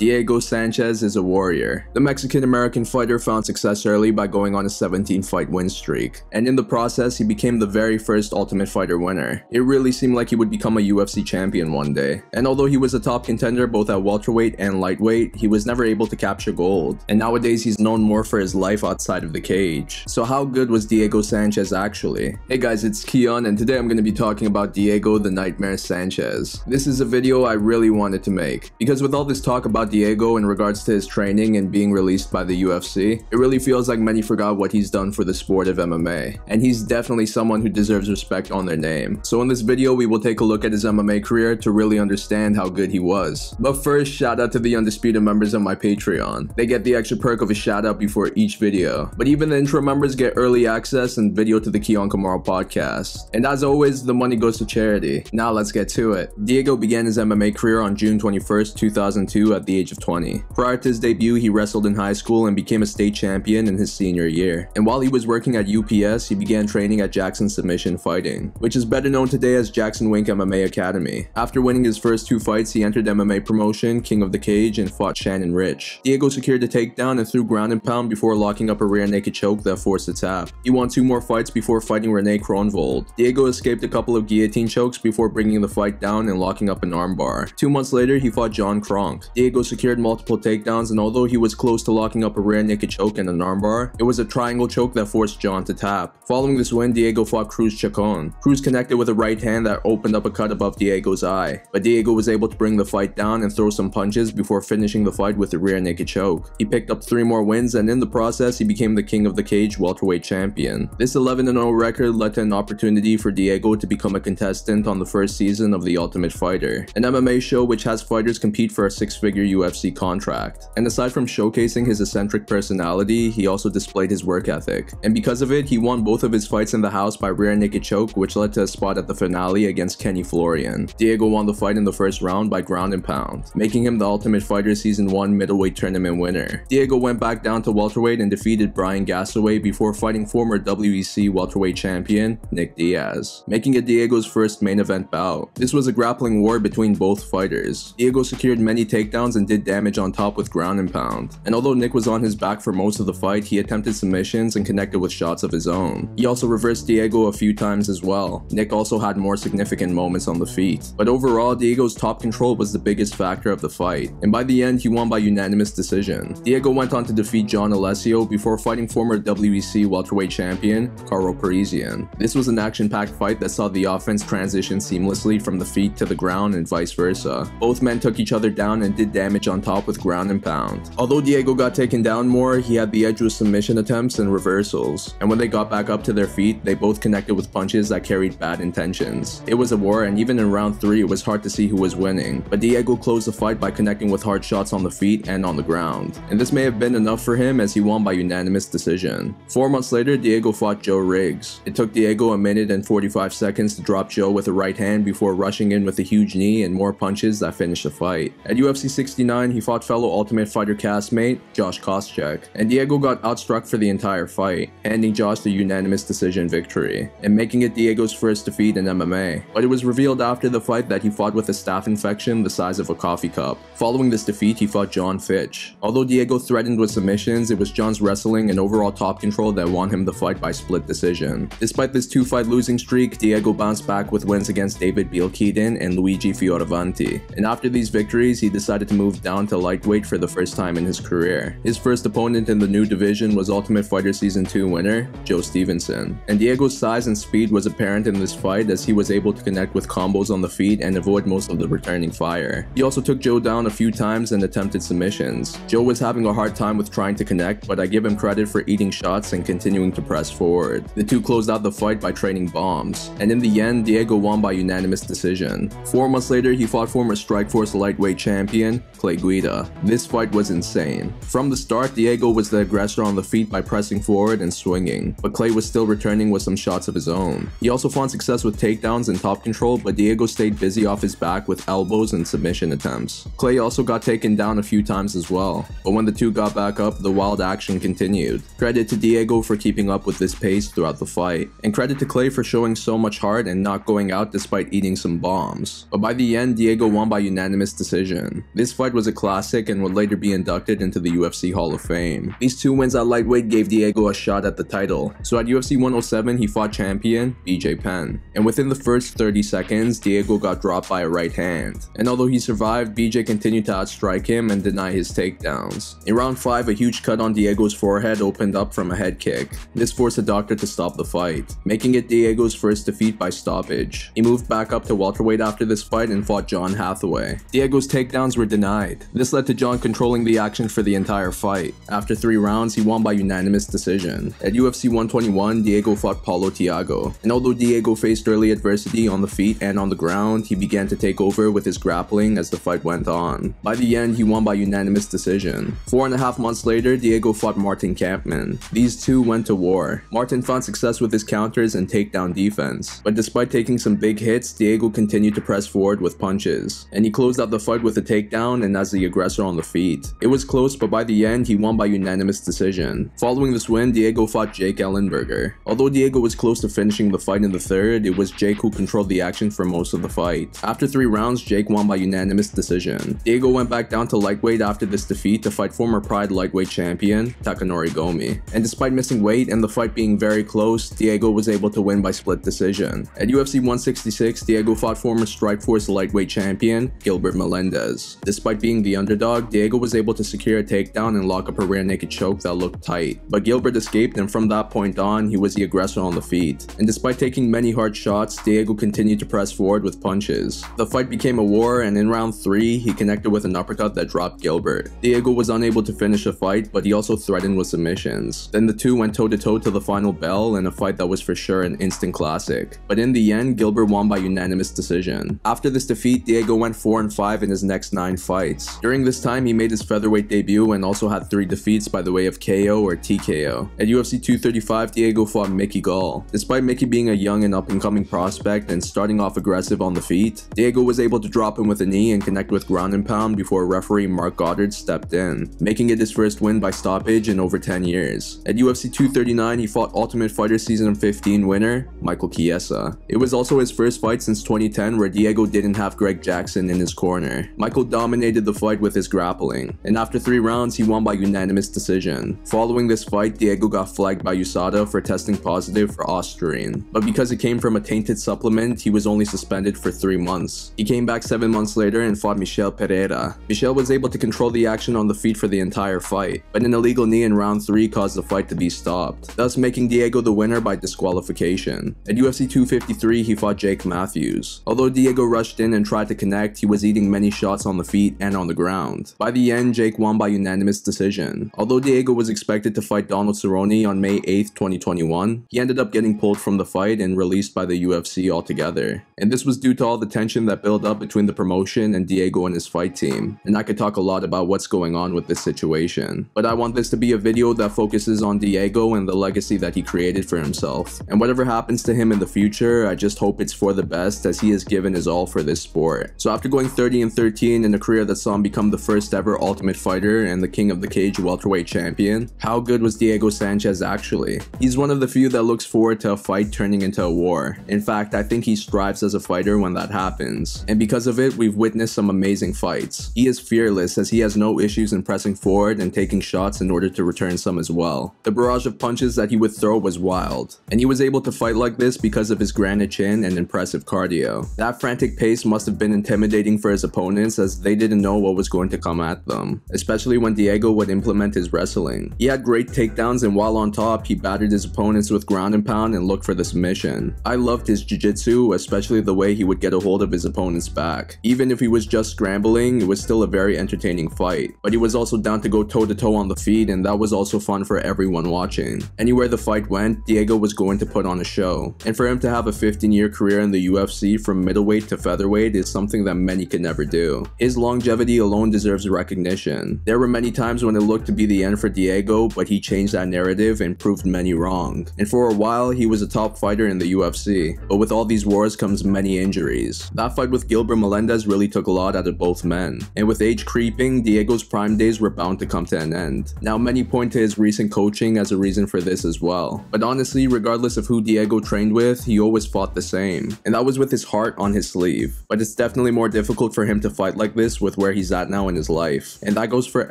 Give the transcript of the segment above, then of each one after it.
Diego Sanchez is a warrior. The Mexican-American fighter found success early by going on a 17-fight win streak, and in the process he became the very first Ultimate Fighter winner. It really seemed like he would become a UFC champion one day, and although he was a top contender both at welterweight and lightweight, he was never able to capture gold, and nowadays he's known more for his life outside of the cage. So how good was Diego Sanchez actually? Hey guys, it's Kiiyon, and today I'm going to be talking about Diego the Nightmare Sanchez. This is a video I really wanted to make, because with all this talk about Diego in regards to his training and being released by the UFC, it really feels like many forgot what he's done for the sport of MMA, and he's definitely someone who deserves respect on their name. So in this video, we will take a look at his MMA career to really understand how good he was. But first, shout out to the undisputed members of my Patreon. They get the extra perk of a shout out before each video, but even the intro members get early access and video to the Kiiyon Kimura podcast. And as always, the money goes to charity. Now let's get to it. Diego began his MMA career on June 21st, 2002 at the age of 20. Prior to his debut, he wrestled in high school and became a state champion in his senior year. And while he was working at UPS, he began training at Jackson Submission Fighting, which is better known today as Jackson Wink MMA Academy. After winning his first two fights, he entered MMA promotion, King of the Cage, and fought Shannon Ritch. Diego secured a takedown and threw ground and pound before locking up a rear naked choke that forced a tap. He won two more fights before fighting Rene Kronvold. Diego escaped a couple of guillotine chokes before bringing the fight down and locking up an armbar. Two months later, he fought John Cronk. Diego secured multiple takedowns, and although he was close to locking up a rear naked choke and an armbar, it was a triangle choke that forced John to tap. Following this win, Diego fought Cruz Chacon. Cruz connected with a right hand that opened up a cut above Diego's eye, but Diego was able to bring the fight down and throw some punches before finishing the fight with a rear naked choke. He picked up three more wins, and in the process, he became the king of the cage welterweight champion. This 11-0 record led to an opportunity for Diego to become a contestant on the first season of The Ultimate Fighter, an MMA show which has fighters compete for a six-figure UFC contract. And aside from showcasing his eccentric personality, he also displayed his work ethic. And because of it, he won both of his fights in the house by rear naked choke, which led to a spot at the finale against Kenny Florian. Diego won the fight in the first round by ground and pound, making him the Ultimate Fighter Season 1 middleweight tournament winner. Diego went back down to welterweight and defeated Brian Gassaway before fighting former WEC welterweight champion Nick Diaz, making it Diego's first main event bout. This was a grappling war between both fighters. Diego secured many takedowns and did damage on top with ground and pound. And although Nick was on his back for most of the fight, he attempted submissions and connected with shots of his own. He also reversed Diego a few times as well. Nick also had more significant moments on the feet. But overall, Diego's top control was the biggest factor of the fight, and by the end, he won by unanimous decision. Diego went on to defeat John Alessio before fighting former WEC welterweight champion Karo Parisyan. This was an action-packed fight that saw the offense transition seamlessly from the feet to the ground and vice versa. Both men took each other down and did damage on top with ground and pound. Although Diego got taken down more, he had the edge with submission attempts and reversals, and when they got back up to their feet, they both connected with punches that carried bad intentions. It was a war, and even in round 3, it was hard to see who was winning, but Diego closed the fight by connecting with hard shots on the feet and on the ground, and this may have been enough for him as he won by unanimous decision. Four months later, Diego fought Joe Riggs. It took Diego a minute and 45 seconds to drop Joe with a right hand before rushing in with a huge knee and more punches that finished the fight. At UFC 69, he fought fellow Ultimate Fighter castmate Josh Koscheck, and Diego got outstruck for the entire fight, handing Josh the unanimous decision victory, and making it Diego's first defeat in MMA. But it was revealed after the fight that he fought with a staph infection the size of a coffee cup. Following this defeat, he fought John Fitch. Although Diego threatened with submissions, it was John's wrestling and overall top control that won him the fight by split decision. Despite this two-fight losing streak, Diego bounced back with wins against David Bielkheden and Luigi Fioravanti, and after these victories, he decided to move down to lightweight for the first time in his career. His first opponent in the new division was Ultimate Fighter Season 2 winner, Joe Stevenson, and Diego's size and speed was apparent in this fight as he was able to connect with combos on the feet and avoid most of the returning fire. He also took Joe down a few times and attempted submissions. Joe was having a hard time with trying to connect, but I give him credit for eating shots and continuing to press forward. The two closed out the fight by trading bombs, and in the end, Diego won by unanimous decision. Four months later, he fought former Strikeforce lightweight champion, Clay Guida. This fight was insane. From the start, Diego was the aggressor on the feet by pressing forward and swinging, but Clay was still returning with some shots of his own. He also found success with takedowns and top control, but Diego stayed busy off his back with elbows and submission attempts. Clay also got taken down a few times as well, but when the two got back up, the wild action continued. Credit to Diego for keeping up with this pace throughout the fight, and credit to Clay for showing so much heart and not going out despite eating some bombs. But by the end, Diego won by unanimous decision. This fight was a classic and would later be inducted into the UFC Hall of Fame. These two wins at lightweight gave Diego a shot at the title, so at UFC 107 he fought champion BJ Penn. And within the first 30 seconds, Diego got dropped by a right hand. And although he survived, BJ continued to outstrike him and deny his takedowns. In round 5, a huge cut on Diego's forehead opened up from a head kick. This forced the doctor to stop the fight, making it Diego's first defeat by stoppage. He moved back up to welterweight after this fight and fought John Hathaway. Diego's takedowns were denied. This led to John controlling the action for the entire fight. After three rounds, he won by unanimous decision. At UFC 121, Diego fought Paulo Thiago, and although Diego faced early adversity on the feet and on the ground, he began to take over with his grappling as the fight went on. By the end, he won by unanimous decision. Four and a half months later, Diego fought Martin Kampmann. These two went to war. Martin found success with his counters and takedown defense, but despite taking some big hits, Diego continued to press forward with punches, and he closed out the fight with a takedown and as the aggressor on the feet. It was close, but by the end, he won by unanimous decision. Following this win, Diego fought Jake Ellenberger. Although Diego was close to finishing the fight in the third, it was Jake who controlled the action for most of the fight. After three rounds, Jake won by unanimous decision. Diego went back down to lightweight after this defeat to fight former Pride lightweight champion Takanori Gomi. And despite missing weight and the fight being very close, Diego was able to win by split decision. At UFC 166, Diego fought former Strikeforce lightweight champion Gilbert Melendez. Despite being the underdog, Diego was able to secure a takedown and lock up a rear naked choke that looked tight. But Gilbert escaped and from that point on, he was the aggressor on the feet. And despite taking many hard shots, Diego continued to press forward with punches. The fight became a war and in round 3, he connected with an uppercut that dropped Gilbert. Diego was unable to finish the fight, but he also threatened with submissions. Then the two went toe to toe to the final bell in a fight that was for sure an instant classic. But in the end, Gilbert won by unanimous decision. After this defeat, Diego went 4 and 5 in his next 9 fights. During this time, he made his featherweight debut and also had 3 defeats by the way of KO or TKO. At UFC 235, Diego fought Mickey Gall. Despite Mickey being a young and up-and-coming prospect and starting off aggressive on the feet, Diego was able to drop him with a knee and connect with ground and pound before referee Mark Goddard stepped in, making it his first win by stoppage in over 10 years. At UFC 239, he fought Ultimate Fighter Season 15 winner, Michael Chiesa. It was also his first fight since 2010 where Diego didn't have Greg Jackson in his corner. Michael dominated the fight with his grappling, and after 3 rounds, he won by unanimous decision. Following this fight, Diego got flagged by USADA for testing positive for Ostarine, but because it came from a tainted supplement, he was only suspended for 3 months. He came back 7 months later and fought Michel Pereira. Michel was able to control the action on the feet for the entire fight, but an illegal knee in round 3 caused the fight to be stopped, thus making Diego the winner by disqualification. At UFC 253, he fought Jake Matthews. Although Diego rushed in and tried to connect, he was eating many shots on the feet and on the ground. By the end, Jake won by unanimous decision. Although Diego was expected to fight Donald Cerrone on May 8, 2021, he ended up getting pulled from the fight and released by the UFC altogether. And this was due to all the tension that built up between the promotion and Diego and his fight team. And I could talk a lot about what's going on with this situation. But I want this to be a video that focuses on Diego and the legacy that he created for himself. And whatever happens to him in the future, I just hope it's for the best as he has given his all for this sport. So after going 30 and 13 in a career that saw him become the first ever Ultimate Fighter and the King of the Cage welterweight champion, how good was Diego Sanchez actually? He's one of the few that looks forward to a fight turning into a war. In fact, I think he strives as a fighter when that happens. And because of it, we've witnessed some amazing fights. He is fearless as he has no issues in pressing forward and taking shots in order to return some as well. The barrage of punches that he would throw was wild, and he was able to fight like this because of his granite chin and impressive cardio. That frantic pace must have been intimidating for his opponents as they didn't know what was going to come at them, especially when Diego would implement his wrestling. He had great takedowns and while on top, he battered his opponents with ground and pound and looked for the submission. I loved his jiu-jitsu, especially the way he would get a hold of his opponent's back. Even if he was just scrambling, it was still a very entertaining fight. But he was also down to go toe-to-toe -to -toe on the feet and that was also fun for everyone watching. Anywhere the fight went, Diego was going to put on a show. And for him to have a 15-year career in the UFC from middleweight to featherweight is something that many could never do. His longevity alone deserves recognition. There were many times when it looked to be the end for Diego, but he changed that narrative and proved many wrong. And for a while, he was a top fighter in the UFC. But with all these wars comes many injuries. That fight with Gilbert Melendez really took a lot out of both men. And with age creeping, Diego's prime days were bound to come to an end. Now many point to his recent coaching as a reason for this as well. But honestly, regardless of who Diego trained with, he always fought the same. And that was with his heart on his sleeve. But it's definitely more difficult for him to fight like this with where he's at now in his life, and that goes for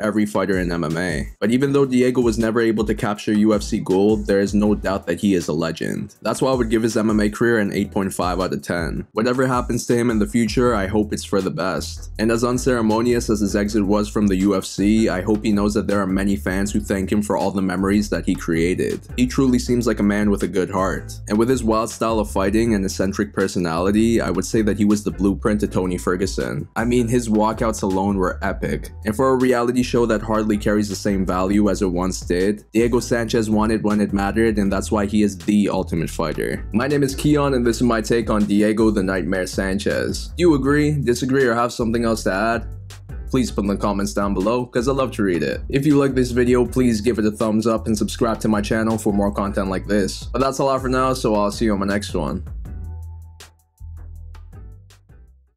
every fighter in MMA. But even though Diego was never able to capture UFC gold, there is no doubt that he is a legend. That's why I would give his MMA career an 8.5 out of 10. Whatever happens to him in the future, I hope it's for the best. And as unceremonious as his exit was from the UFC, I hope he knows that there are many fans who thank him for all the memories that he created. He truly seems like a man with a good heart. And with his wild style of fighting and eccentric personality, I would say that he was the blueprint to Tony Ferguson. I mean, his walkouts alone were epic. And for a reality show that hardly carries the same value as it once did, Diego Sanchez won it when it mattered and that's why he is the ultimate fighter. My name is Kiiyon and this is my take on Diego the Nightmare Sanchez. Do you agree, disagree, or have something else to add? please put in the comments down below because I love to read it. If you like this video, please give it a thumbs up and subscribe to my channel for more content like this. But that's all for now, so I'll see you on my next one.